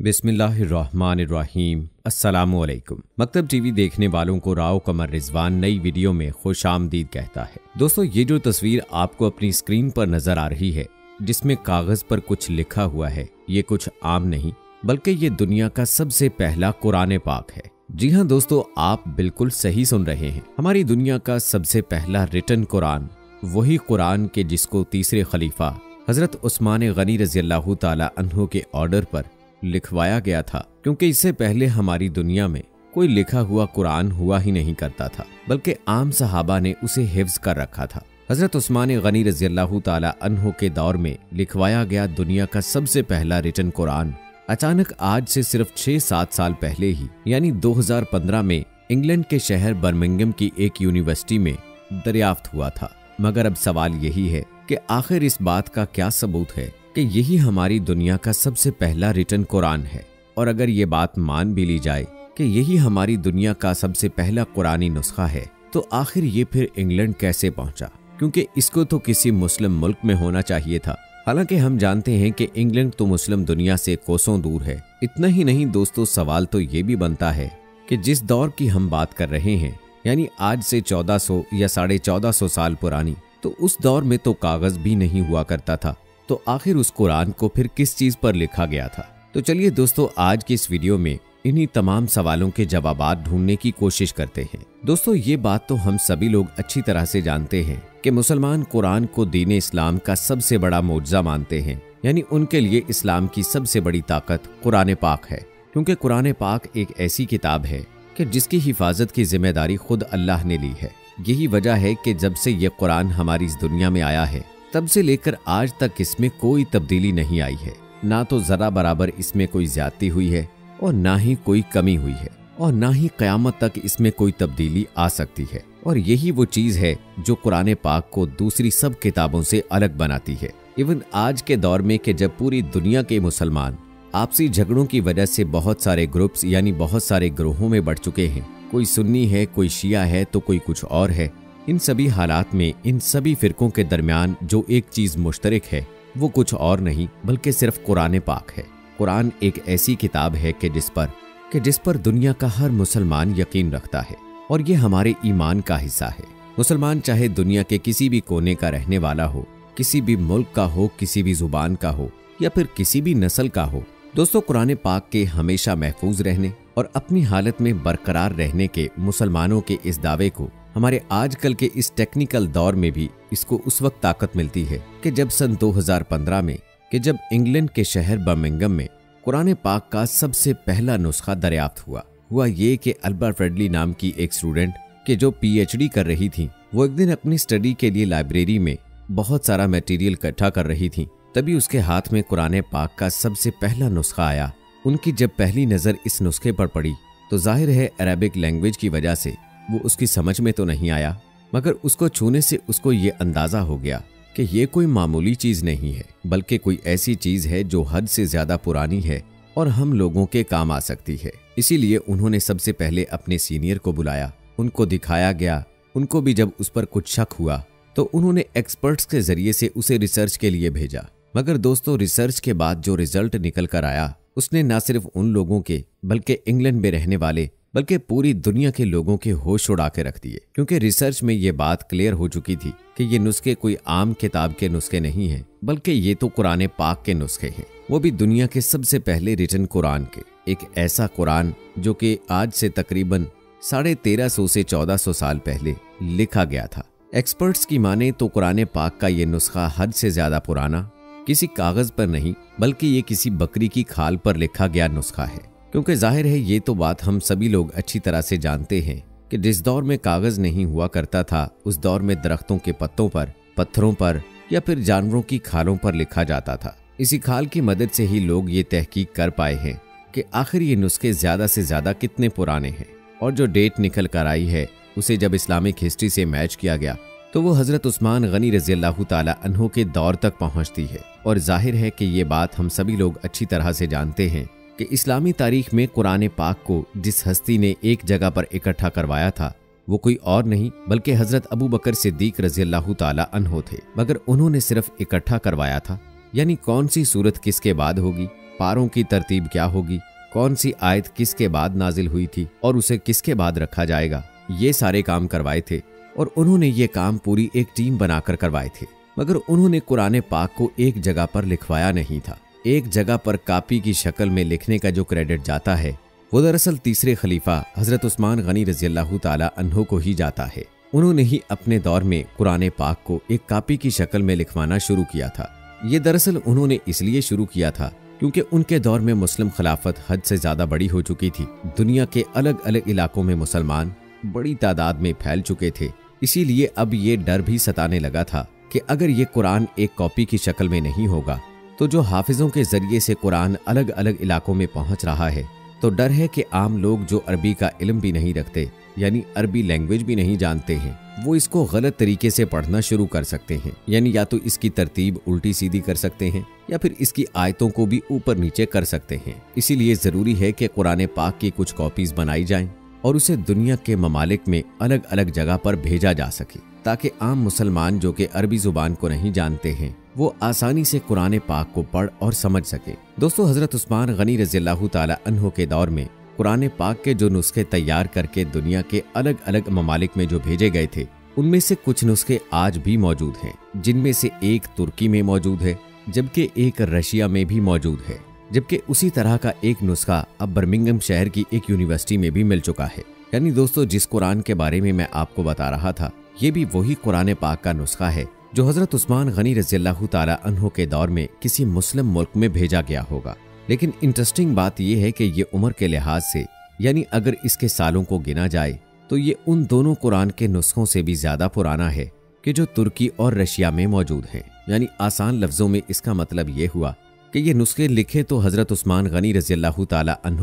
बिस्मिल्लाहिर्रहमानिर्रहीम। अस्सलामुअलैकुम। मकतब टीवी देखने वालों को राव कमर रिजवान नई वीडियो में खुश आमदीद कहता है। दोस्तों, ये जो तस्वीर आपको अपनी स्क्रीन पर नज़र आ रही है, जिसमें कागज़ पर कुछ लिखा हुआ है, ये कुछ आम नहीं, बल्कि ये दुनिया का सबसे पहला कुरान पाक है। जी हाँ दोस्तों, आप बिल्कुल सही सुन रहे हैं। हमारी दुनिया का सबसे पहला रिटर्न कुरान, वही कुरान के जिसको तीसरे खलीफा हज़रत उस्मान गनी रज़ी अल्लाह तहों के ऑर्डर पर लिखवाया गया था, क्योंकि इससे पहले हमारी दुनिया में कोई लिखा हुआ कुरान हुआ ही नहीं करता था, बल्कि आम सहाबा ने उसे हिफ्ज कर रखा था। हज़रत उस्मान गनी रज़ी अल्लाह के दौर में लिखवाया गया दुनिया का सबसे पहला रिटर्न कुरान अचानक आज से सिर्फ़ छह सात साल पहले ही, यानी 2015 में, इंग्लैंड के शहर बर्मिंगम की एक यूनिवर्सिटी में दरियाफ्त हुआ था। मगर अब सवाल यही है कि आखिर इस बात का क्या सबूत है? कि यही हमारी दुनिया का सबसे पहला रिटर्न कुरान है। और अगर ये बात मान भी ली जाए कि यही हमारी दुनिया का सबसे पहला कुरानी नुस्खा है तो आखिर ये फिर इंग्लैंड कैसे पहुँचा? क्योंकि इसको तो किसी मुस्लिम मुल्क में होना चाहिए था। हालाँकि हम जानते हैं कि इंग्लैंड तो मुस्लिम दुनिया से कोसों दूर है। इतना ही नहीं दोस्तों, सवाल तो ये भी बनता है कि जिस दौर की हम बात कर रहे हैं, यानी आज से 1400 या साढ़े चौदह साल पुरानी तो उस दौर में तो कागज़ भी नहीं हुआ करता था। तो आखिर उस कुरान को फिर किस चीज़ पर लिखा गया था? तो चलिए दोस्तों, आज की इस वीडियो में इन्हीं तमाम सवालों के जवाब ढूँढने की कोशिश करते हैं। दोस्तों, ये बात तो हम सभी लोग अच्छी तरह से जानते हैं कि मुसलमान कुरान को दीन इस्लाम का सबसे बड़ा मुआवजा मानते हैं। यानी उनके लिए इस्लाम की सबसे बड़ी ताकत कुरान पाक है। क्योंकि कुरान पाक एक ऐसी किताब है कि जिसकी हिफाजत की ज़िम्मेदारी खुद अल्लाह ने ली है। यही वजह है कि जब से ये कुरान हमारी इस दुनिया में आया है तब से लेकर आज तक इसमें कोई तब्दीली नहीं आई है। ना तो जरा बराबर इसमें कोई ज्यादती हुई है और ना ही कोई कमी हुई है और ना ही कयामत तक इसमें कोई तब्दीली आ सकती है। और यही वो चीज़ है जो कुरान पाक को दूसरी सब किताबों से अलग बनाती है। इवन आज के दौर में कि जब पूरी दुनिया के मुसलमान आपसी झगड़ों की वजह से बहुत सारे ग्रुप्स यानी बहुत सारे ग्रोहों में बढ़ चुके हैं, कोई सुन्नी है, कोई शिया है तो कोई कुछ और है। इन सभी हालात में, इन सभी फिरकों के दरमियान जो एक चीज़ मुश्तरक है, वो कुछ और नहीं, बल्कि सिर्फ़ कुरान पाक है। कुरान एक ऐसी किताब है कि जिस पर, कि जिस पर दुनिया का हर मुसलमान यकीन रखता है, और ये हमारे ईमान का हिस्सा है। मुसलमान चाहे दुनिया के किसी भी कोने का रहने वाला हो, किसी भी मुल्क का हो, किसी भी ज़ुबान का हो, या फिर किसी भी नस्ल का हो, दोस्तों कुरान पाक के हमेशा महफूज रहने और अपनी हालत में बरकरार रहने के मुसलमानों के इस दावे को हमारे आजकल के इस टेक्निकल दौर में भी इसको उस वक्त ताकत मिलती है कि जब सन 2015 में, कि जब इंग्लैंड के शहर बर्मिंगम में कुरान पाक का सबसे पहला नुस्खा दरियाफ्त हुआ हुआ ये कि अल्बा फ्रेडली नाम की एक स्टूडेंट के जो पीएचडी कर रही थी, वो एक दिन अपनी स्टडी के लिए लाइब्रेरी में बहुत सारा मटेरियल इकट्ठा कर रही थी, तभी उसके हाथ में कुरान पाक का सबसे पहला नुस्खा आया। उनकी जब पहली नज़र इस नुस्खे पर पड़ी तो ज़ाहिर है अरेबिक लैंग्वेज की वजह से वो उसकी समझ में तो नहीं आया, मगर उसको छूने से उसको ये अंदाज़ा हो गया कि ये कोई मामूली चीज़ नहीं है, बल्कि कोई ऐसी चीज़ है जो हद से ज़्यादा पुरानी है और हम लोगों के काम आ सकती है। इसीलिए उन्होंने सबसे पहले अपने सीनियर को बुलाया, उनको दिखाया गया, उनको भी जब उस पर कुछ शक हुआ तो उन्होंने एक्सपर्ट्स के ज़रिए से उसे रिसर्च के लिए भेजा। मगर दोस्तों, रिसर्च के बाद जो रिज़ल्ट निकल कर आया, उसने न सिर्फ़ उन लोगों के, बल्कि इंग्लैंड में रहने वाले बल्कि पूरी दुनिया के लोगों के होश उड़ा के रख दिए, क्योंकि रिसर्च में ये बात क्लियर हो चुकी थी कि ये नुस्खे कोई आम किताब के नुस्खे नहीं हैं, बल्कि ये तो कुरान पाक के नुस्खे हैं। वो भी दुनिया के सबसे पहले रिटर्न कुरान के, एक ऐसा कुरान जो कि आज से तकरीबन साढ़े तेरह सौ से चौदह सौ साल पहले लिखा गया था। एक्सपर्ट्स की माने तो कुरान पाक का ये नुस्खा हद से ज़्यादा पुराना, किसी कागज़ पर नहीं, बल्कि ये किसी बकरी की खाल पर लिखा गया नुस्खा है। क्योंकि ज़ाहिर है ये तो बात हम सभी लोग अच्छी तरह से जानते हैं कि जिस दौर में कागज़ नहीं हुआ करता था, उस दौर में दरख्तों के पत्तों पर, पत्थरों पर या फिर जानवरों की खालों पर लिखा जाता था। इसी खाल की मदद से ही लोग ये तहकीक कर पाए हैं कि आखिर ये नुस्खे ज़्यादा से ज़्यादा कितने पुराने हैं और जो डेट निकल कर आई है, उसे जब इस्लामिक हिस्ट्री से मैच किया गया तो वो हज़रत उस्मान गनी रज़ी अल्लाह के दौर तक पहुँचती है। और ज़ाहिर है कि ये बात हम सभी लोग अच्छी तरह से जानते हैं कि इस्लामी तारीख में कुरान पाक को जिस हस्ती ने एक जगह पर इकट्ठा करवाया था, वो कोई और नहीं, बल्कि हज़रत अबू बकर सिद्दीक रज़ी अल्लाह तहो थे। मगर उन्होंने सिर्फ़ इकट्ठा करवाया था। यानी कौन सी सूरत किसके बाद होगी? पारों की तरतीब क्या होगी? कौन सी आयत किसके बाद नाजिल हुई थी? और उसे किसके बाद रखा जाएगा? ये सारे काम करवाए थे और उन्होंने ये काम पूरी एक टीम बनाकर करवाए थे। मगर उन्होंने कुरान पाक को एक जगह पर लिखवाया नहीं था। एक जगह पर कापी की शक्ल में लिखने का जो क्रेडिट जाता है, वो दरअसल तीसरे खलीफा हज़रत उस्मान गनी रज़ी अल्लाह को ही जाता है। उन्होंने ही अपने दौर में कुरान पाक को एक कापी की शक्ल में लिखवाना शुरू किया था। ये दरअसल उन्होंने इसलिए शुरू किया था क्योंकि उनके दौर में मुस्लिम खिलाफत हद से ज़्यादा बड़ी हो चुकी थी। दुनिया के अलग अलग इलाकों में मुसलमान बड़ी तादाद में फैल चुके थे। इसीलिए अब ये डर भी सताने लगा था कि अगर ये कुरान एक कॉपी की शक्ल में नहीं होगा तो जो हाफिजों के ज़रिए से कुरान अलग अलग इलाकों में पहुँच रहा है तो डर है कि आम लोग जो अरबी का इलम भी नहीं रखते, यानी अरबी लैंग्वेज भी नहीं जानते हैं, वो इसको गलत तरीके से पढ़ना शुरू कर सकते हैं। यानी या तो इसकी तरतीब उल्टी सीधी कर सकते हैं, या फिर इसकी आयतों को भी ऊपर नीचे कर सकते हैं। इसीलिए ज़रूरी है कि कुरान पाक की कुछ कॉपीज बनाई जाएँ और उसे दुनिया के ममालिक में अलग अलग जगह पर भेजा जा सके, ताकि आम मुसलमान जो कि अरबी ज़ुबान को नहीं जानते हैं वो आसानी से कुरान पाक को पढ़ और समझ सके। दोस्तों, हज़रत उस्मान गनी रज़ी तहो के दौर में कुरान पाक के जो नुस्खे तैयार करके दुनिया के अलग अलग ममालिक में जो भेजे गए थे, उनमें से कुछ नुस्खे आज भी मौजूद हैं, जिनमें से एक तुर्की में मौजूद है, जबकि एक रशिया में भी मौजूद है, जबकि उसी तरह का एक नुस्खा अब बर्मिंगम शहर की एक यूनिवर्सिटी में भी मिल चुका है। यानी दोस्तों, जिस कुरान के बारे में मैं आपको बता रहा था, ये भी वही कुरान पाक का नुस्खा है जो हज़रत उस्मान गनी रज़ी अल्लाह के दौर में किसी मुस्लिम मुल्क में भेजा गया होगा। लेकिन इंटरेस्टिंग बात यह है कि ये उम्र के लिहाज से, यानी अगर इसके सालों को गिना जाए तो ये उन दोनों कुरान के नुस्खों से भी ज़्यादा पुराना है कि जो तुर्की और रशिया में मौजूद है। यानी आसान लफ्जों में इसका मतलब ये हुआ कि ये नुस्खे लिखे तो हज़रत उस्मान गनी रज़ी अल्लाह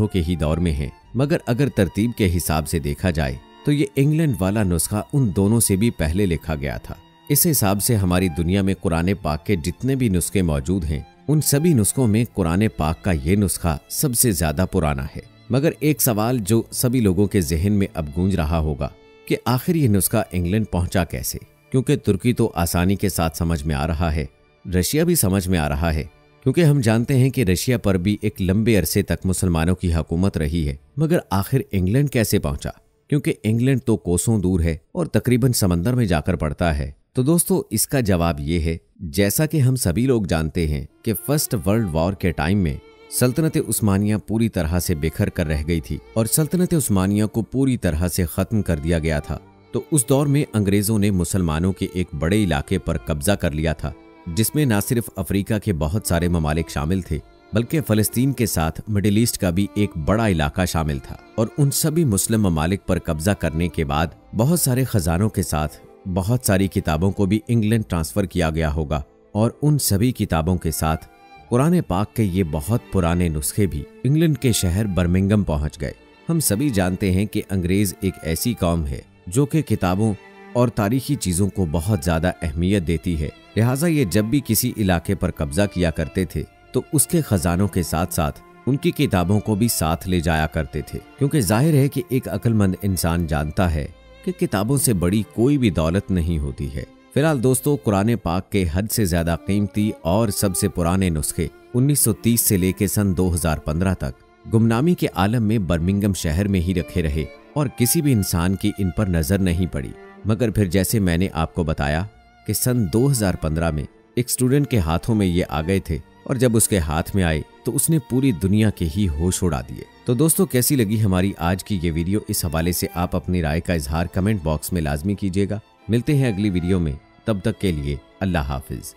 के ही दौर में हैं, मगर अगर तरतीब के हिसाब से देखा जाए तो ये इंग्लैंड वाला नुस्खा उन दोनों से भी पहले लिखा गया था। इस हिसाब से हमारी दुनिया में कुरान पाक के जितने भी नुस्खे मौजूद हैं, उन सभी नुस्खों में कुरान पाक का ये नुस्खा सबसे ज़्यादा पुराना है। मगर एक सवाल जो सभी लोगों के जहन में अब गूंज रहा होगा कि आखिर ये नुस्खा इंग्लैंड पहुँचा कैसे? क्योंकि तुर्की तो आसानी के साथ समझ में आ रहा है, रशिया भी समझ में आ रहा है, क्योंकि हम जानते हैं कि रशिया पर भी एक लंबे अरसे तक मुसलमानों की हुकूमत रही है। मगर आखिर इंग्लैंड कैसे पहुँचा? क्योंकि इंग्लैंड तो कोसों दूर है और तकरीबन समंदर में जाकर पड़ता है। तो दोस्तों, इसका जवाब ये है, जैसा कि हम सभी लोग जानते हैं कि फ़र्स्ट वर्ल्ड वॉर के टाइम में सल्तनत उस्मानिया पूरी तरह से बिखर कर रह गई थी और सल्तनत उस्मानिया को पूरी तरह से खत्म कर दिया गया था। तो उस दौर में अंग्रेज़ों ने मुसलमानों के एक बड़े इलाके पर कब्जा कर लिया था, जिसमें न सिर्फ़ अफ्रीका के बहुत सारे ममालिक शामिल थे, बल्कि फलस्तीन के साथ मिडिल ईस्ट का भी एक बड़ा इलाका शामिल था। और उन सभी मुस्लिम ममालिक पर कब्जा करने के बाद बहुत सारे खजानों के साथ बहुत सारी किताबों को भी इंग्लैंड ट्रांसफ़र किया गया होगा और उन सभी किताबों के साथ पुराने पाक के ये बहुत पुराने नुस्खे भी इंग्लैंड के शहर बर्मिंगम पहुँच गए। हम सभी जानते हैं कि अंग्रेज़ एक ऐसी कौम है जो कि किताबों और तारीखी चीज़ों को बहुत ज़्यादा अहमियत देती है। लिहाजा ये जब भी किसी इलाके पर कब्जा किया करते थे तो उसके खजानों के साथ साथ उनकी किताबों को भी साथ ले जाया करते थे। क्योंकि ज़ाहिर है कि एक अक्लमंद इंसान जानता है कि किताबों से बड़ी कोई भी दौलत नहीं होती है। फ़िलहाल दोस्तों, कुरान पाक के हद से ज़्यादा कीमती और सबसे पुराने नुस्खे 1930 से लेकर सन 2015 तक गुमनामी के आलम में बर्मिंगम शहर में ही रखे रहे और किसी भी इंसान की इन पर नज़र नहीं पड़ी। मगर फिर जैसे मैंने आपको बताया कि सन 2015 में एक स्टूडेंट के हाथों में ये आ गए थे और जब उसके हाथ में आए तो उसने पूरी दुनिया के ही होश उड़ा दिए। तो दोस्तों, कैसी लगी हमारी आज की ये वीडियो? इस हवाले से आप अपनी राय का इजहार कमेंट बॉक्स में लाजमी कीजिएगा। मिलते हैं अगली वीडियो में। तब तक के लिए अल्लाह हाफिज।